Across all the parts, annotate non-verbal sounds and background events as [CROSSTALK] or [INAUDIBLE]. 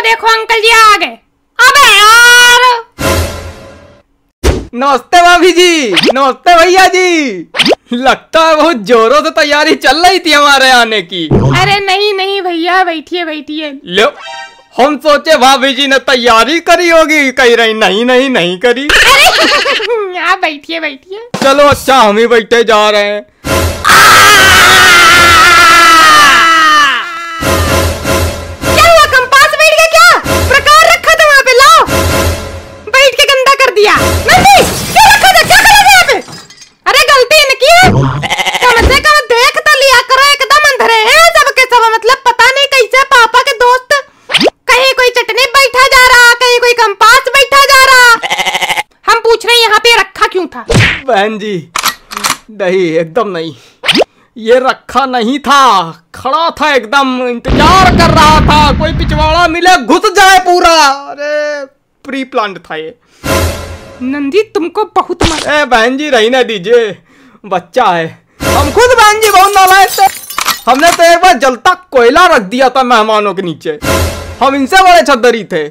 वो देखो अंकल जी आ गए। अबे यार। नमस्ते भाभी जी नमस्ते भैया जी। लगता है बहुत जोरों से तैयारी चल रही थी हमारे आने की। अरे नहीं नहीं भैया बैठिए बैठिए। लो हम सोचे भाभी जी ने तैयारी करी होगी कही रही नहीं नहीं नहीं करी। [LAUGHS] आप बैठिए बैठिए। चलो अच्छा हम ही बैठे जा रहे हैं। था। बहन जी नहीं एकदम नहीं। ये रखा नहीं था खड़ा था एकदम इंतज़ार कर रहा था कोई पिछवाड़ा मिले घुस जाए पूरा। अरे प्री प्लान था ये। नंदी तुमको बहुत मर ए बहन जी रही ना दीजिए बच्चा है। हम खुद बहन जी बहुत नालायक थे। हमने तो एक बार जलता कोयला रख दिया था मेहमानों के नीचे। हम इनसे बड़े छदरी थे।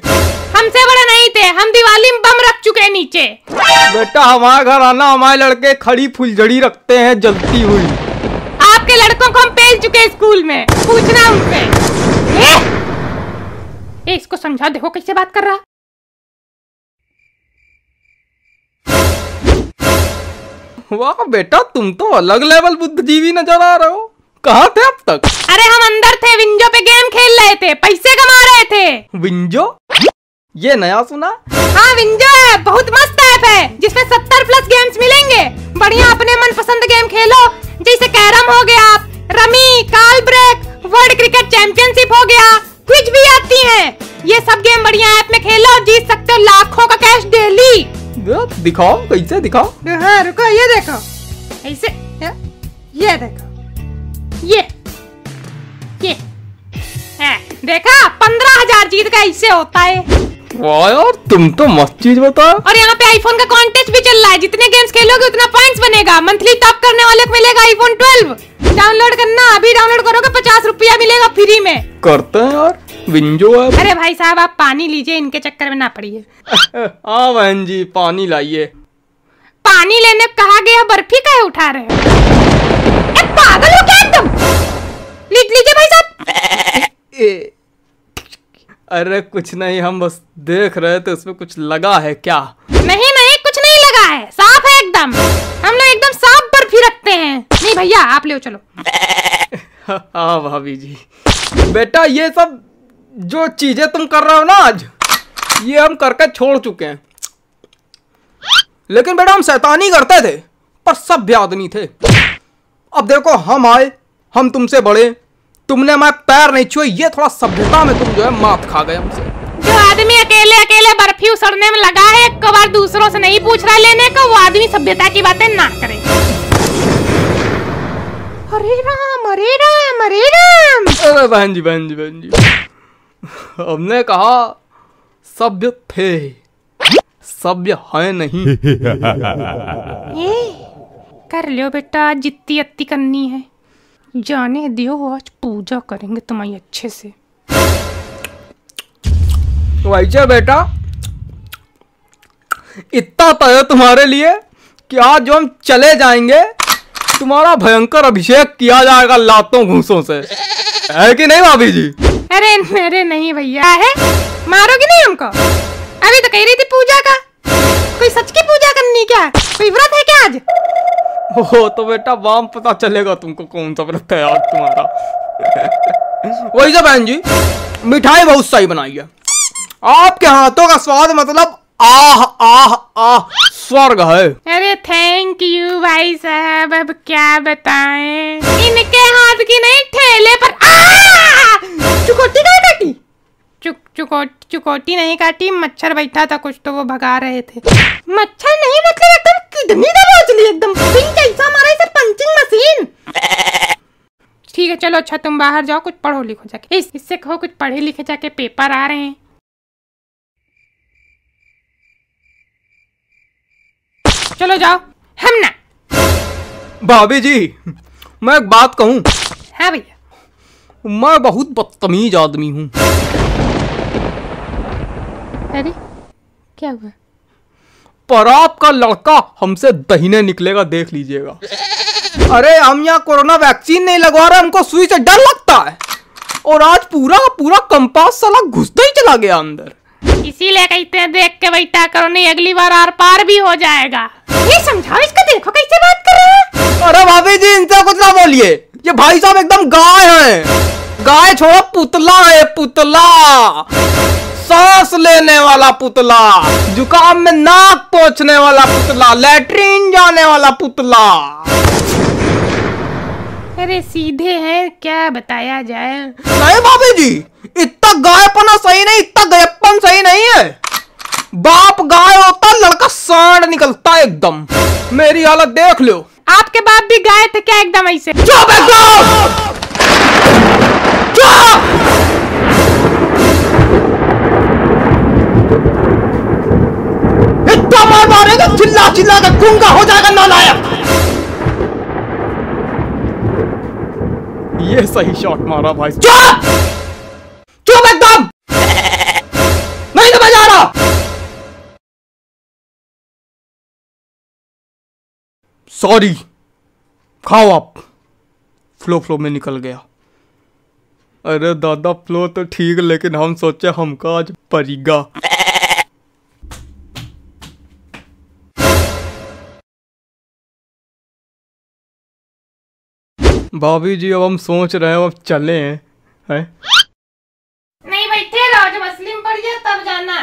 हमसे बड़े नहीं थे हम दिवाली में बम रख चुके हैं नीचे। बेटा हमारे घर आना हमारे लड़के खड़ी फुलझड़ी रखते हैं जलती हुई। आपके लड़कों को हम भेज चुके हैं स्कूल में। पूछना उनसे। ए! ए, इसको समझा देखो कैसे बात कर रहा वाह बेटा तुम तो अलग लेवल बुद्धिजीवी नज़र आ रहे हो। कहा थे अब तक? अरे हम अंदर थे विंजो पे गेम खेल रहे थे पैसे कमा रहे थे। विंजो? ये नया सुना? हाँ विंजो है बहुत मस्त ऐप है जिसमें सत्तर प्लस गेम्स मिलेंगे। बढ़िया अपने मनपसंद गेम खेलो। जैसे कैरम हो गया रमी काल ब्रेक वर्ल्ड क्रिकेट चैंपियनशिप हो गया क्विज भी आती हैं। ये सब गेम बढ़िया ऐप में खेलो जीत सकते हो लाखों का कैश डेली दिखाओ कैसे दिखाओ? हाँ रुको ये देखो। ऐसे ये देखो। ये ये देखा पंद्रह हज़ार जीत का ऐसे होता है। वाह यार तुम तो मस्त चीज़ बताओ और यहाँ पे आईफोन का कॉन्टेस्ट भी चल रहा है। जितने गेम्स खेलोगे उतना पॉइंट्स बनेगा। मंथली टॉप करने वाले को मिलेगा आईफोन 12 डाउनलोड करना अभी डाउनलोड करोगे पचास रुपया मिलेगा फ्री में। करते हैं यार विंजो है अरे भाई साहब आप पानी लीजिए इनके चक्कर में ना पड़िए। [LAUGHS] हाँ बहन जी पानी लाइए। पानी लेने कहा गया बर्फ़ी काहे उठा रहे हो। पागल हो क्या तुम? लीजिए भाई साहब। अरे कुछ नहीं हम बस देख रहे थे उसमें कुछ लगा है क्या? नहीं नहीं कुछ नहीं लगा है। साफ़ है एकदम। हम लोग एकदम साफ़ बर्फ़ी रखते हैं। नहीं भैया आप ले चलो। [LAUGHS] हाँ भाभी जी। बेटा ये सब जो चीज़ें तुम कर रहे हो ना आज ये हम करके छोड़ चुके हैं। लेकिन बेटा हम शैतानी करते थे पर सभ्य आदमी थे। अब देखो हम आए हम तुमसे बड़े। तुमने हमारे पैर नहीं छुए ये थोड़ा सभ्यता में तुम जो है मात खा गए हमसे। जो आदमी अकेले अकेले बर्फ़ी उसड़ने में लगा है एक बार दूसरों से नहीं पूछ रहा लेने का वो आदमी सभ्यता की बातें ना करे। हरे राम हरे राम हरे राम। अरे बहन जी बहन जी बहन जी। हमने कहा सभ्य थे। सभ्य है नहीं। [LAUGHS] ये कर लियो बेटा जितनी अत्ती करनी है। जाने दियो आज पूजा करेंगे तुम्हारी अच्छे से। वैसे बेटा इतना तय तुम्हारे लिए कि आज जो हम चले जाएँगे तुम्हारा भयंकर अभिषेक किया जाएगा लातों घूसों से। है कि नहीं भाभी जी? अरे अरे नहीं भैया है? मारोगी नहीं हमको? अभी तो कह रही थी पूजा का। कोई सच की पूजा करनी क्या? कोई व्रत है क्या आज? हो तो बेटा वाम पता चलेगा तुमको कौन सा व्रत है आज तुम्हारा। वैसे बहन जी, मिठाई बहुत सही बनाई है। आपके हाथों का स्वाद मतलब आह आह आह, स्वर्ग है। अरे थैंक यू भाई साहब, अब क्या बताएँ? इनके हाथ की नहीं, ठेले पर! चुकोटी का काटी? चुक चुकोट चुकोटी नहीं काटी, मच्छर बैठा था, कुछ तो वो भगा रहे थे। मच्छर नहीं मतलब एकदम किडनी दबोच एकदम पिंक ऐसा हमारा इसे पंचिंग मशीन ठीक है चलो अच्छा तुम बाहर जाओ कुछ पढ़ो लिखो जाके। इस, इससे कहो कुछ पढ़े लिखे जाके पेपर आ रहे हैं। चलो जाओ हम ना। भाभी जी मैं एक बात कहूँ। हाँ भैया। मैं बहुत बदतमीज आदमी हूँ। अरे क्या हुआ? पर आपका लड़का हमसे दहीने निकलेगा देख लीजिएगा। अरे हम यहाँ कोरोना वैक्सीन नहीं लगवा रहे हमको सुई से डर लगता है। और आज पूरा पूरा कंपास साला घुसता ही चला गया अंदर। इसीलिए कहते हैं देख के बैठा करो नहीं अगली बार आर पार भी हो जाएगा। ये समझाओ इसको देखो कैसे बात कर रहा है? अरे भाभी जी इनसे कुछ ना बोलिए। ये भाई साहब एकदम गाय है। गाय छोड़ो पुतला है पुतला। सांस लेने वाला पुतला जुकाम में नाक पोछने वाला पुतला लेटरिन जाने वाला पुतला। अरे सीधे हैं क्या बताया जाए? नहीं भाभी जी इतना गायपना सही नहीं इतना गयपन सही नहीं है। बाप गाय होता लड़का सांड निकलता एकदम। मेरी हालत देख लो। आपके बाप भी गाय थे क्या एकदम ऐसे? चुप एकदम चुप! इतना मार मारेगा चिल्ला चिल्ला कर गूँगा हो जाएगा नालायक। ये सही शॉट मारा भाई। चुप! चुप एकदम! नहीं समझ आ रहा सॉरी खाओ आप। फ्लो फ्लो में निकल गया। अरे दादा फ्लो तो ठीक लेकिन हम सोचे हमका आज परीगा। भाभी जी, अब हम सोच रहे हैं, अब चले, हैं है? नहीं बैठे रहो जब असली पड़ जाए तब जाना